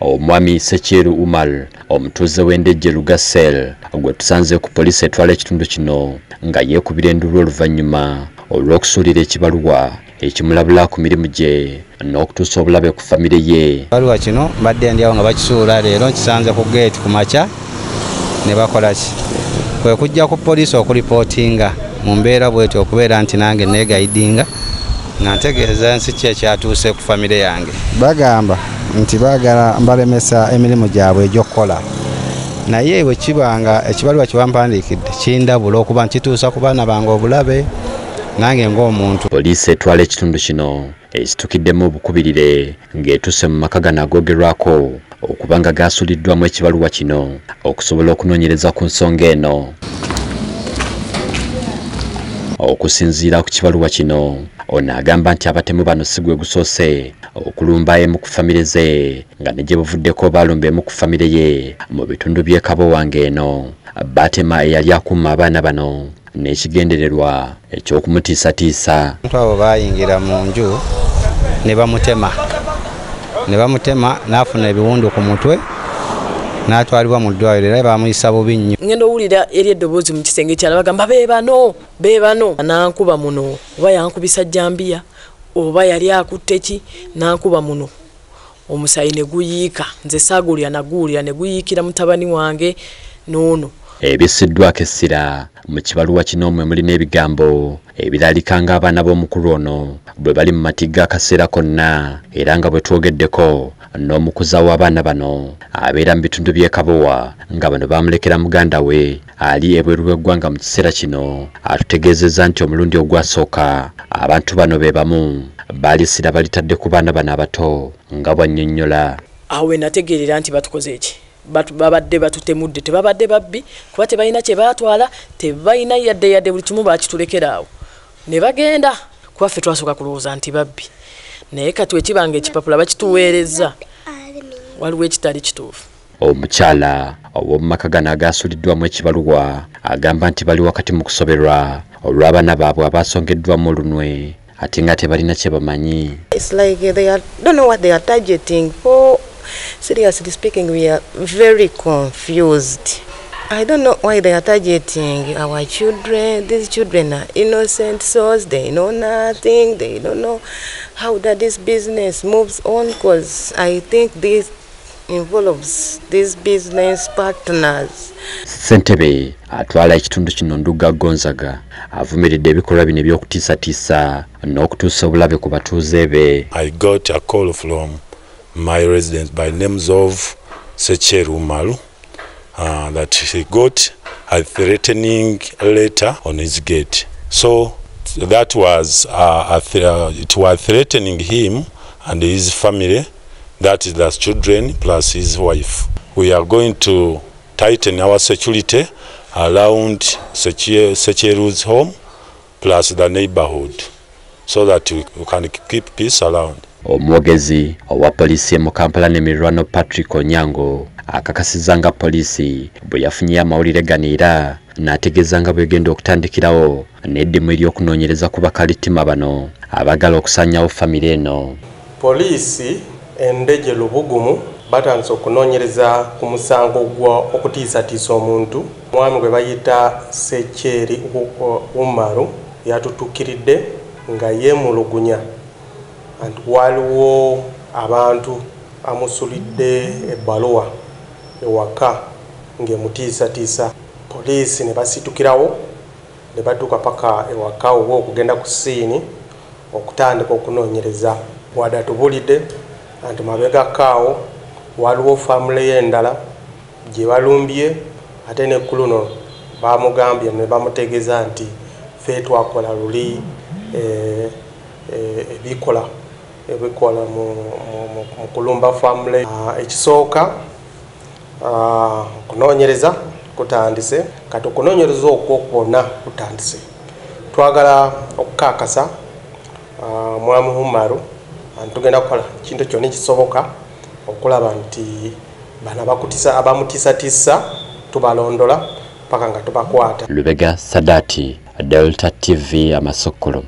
omwami sekyeru umar omutuuze w'endejje lugasel gwe tusanze ku poliisi etwala ekitundu kino nga yeekubira endulu oluvannyuma olw'okusuulira ekibaluwa ekimulabula ku mirimu gye n'okutuusa obulabe ku famire ye. Baluwa kino mbadde ndyawo nga bakisuula leero nkisanze ku geeti ku makya ne bakola ki? Kwe kujja ku poliisi okuripootinga mu mbeera bwetyo okubeera nti nange neegayidinga nga ntegeeza nsi ki ekyatuuse ku famire yange. Bagamba nti baagala mbalemesa emirimu gyabwe egy'okukola naye bwe kibanga ekibaluwa kyebampandiikidde kindabula okuba nkituusa ku baana bange obulabe nange ng'omuntu. Poliisi etwala ekitundu kino ekitukiddemu obukubirire ng'etuuse mu maka gano agoogerwako okuba nga gaasuuliddwamu ekibaluwa kino okusobola okunoonyereza ku nsonga eno. Okusinziira ku kibaluwa kino ono agamba nti abatemu bano si gwe gusoose okulumba emu ku famire ze nga ne gye buvuddeko baalumba emu ku famire ye mu bitundu by'e kabowange eno. Batema eyali akuuma abaana bano n'ekigendererwa eky'okumutiisatiisa. Abantu abo baayingira mu nju ne bamutema. Ne bamutema n'afuna ebiwundu ku mutwe n'atwalibwa mu ddwaliro era bamuyisa bubi nnyo. Ngenda owulira eri eddoboozi mu kisenge kyala bagamba be bano be bano. Nankuba muno oba yankubisa jambiya oba yali akutte ki nankuba muno. Omusayi ne guyiika nze saagulya naguwulira ne guyiikira mutabani wange noono ebisiddwako essira. Mu kibaluwa kino mwe muli n'ebigambo ebiraalika ng'abaana b'omukulu ono bwe bali mu matigga akaseera konna era nga bwe twogeddeko n'omukuza w'abaana bano abeera mu bitundu by'e kabowa nga bano baamulekera muganda we ali ebweru w'eggwanga mu kiseera kino atutegeezezza nti omulundi ogwasooka abantu bano be bamu baali essira balitadde ku baana bano abato nga bwannyonnyola awo we nategeerera nti batukoze eki babadde batutemudde tebabadde babbi kuba tebalina kye baatwala tebalina yadde yadde buli kimu bakitulekera awo ne bagenda kuba ffe twasooka kulowooza nti babbi. Naye kati wekibanga ekipapula bakituweereza waliwo ekitali kituufu. Omukyala ow'omu maka gano agaasuuliddwamu ekibaluwa agamba nti bali wakati mu kusoberwa olw'abaana baabwe abaasongeddwamu olunwe ate nga tebalina kye bamanyi. It's like they are, don't know what they are targeting. For seriously speaking, we are very confused. I don't know why they are targeting our children. These children are innocent souls. They know nothing. They don't know how that this business moves on. Because I think this involves these business partners. Sentebe atwala ekitundu kino nduga gonzaga avumiridde ebikolwa bino eby'okutiisatiisa n'okutuusa obulabe ku batuuze be I got a call from my resident by names of Secheru Malu uh, that he got a threatening letter on his gate. So that was uh, uh, it was threatening him and his family, that is the children plus his wife. We are going to tighten our security around Seche- Secheru's home plus the neighborhood so that we can keep peace around. Omwogezi owa poliisi mu kampala nemirwanwa patrick onyango akakasizza nga poliisi bwe yafunye amawulire gano era n'ategeeza nga bwegenda okutandikirawo n'eddimu ery'okunoonyereza ku bakalitima bano abaagala okusaanyawo famire eno. Poliisi endege lubugumu batandise okunoonyereza ku musango gwa okutiisatiisa omuntu. Omwami gwe bayita sekyeri umaru yatutukiridde nga yeemulugunya nti waliwo abantu amusulidde ebbaluwa ewaka ng'emutiisatiisa. Poliisi ne basitukirawo ne badduka paka ewaka oba okugenda ku siini okutandika okunoonyereza. Wadde atubulidde nti mabegakaawo waliwo famule ye endala gye balumbye ate ne ku luno bamugambye ne bamutegeeza nti fe twakola luli eh, eh, ebikola mu, kulumba famule uh, ekisooka uh, okunoonyereza kutandise kati okunoonyereza okwo kwonna kutandise. Twagala okukakasa uh, mwami humaru tugenda kukola kintu kyonna ekisoboka okulaba nti bano abamutiisatiisa tubalondola paka nga tubakwata. Lubega sadati delta tv amasokolo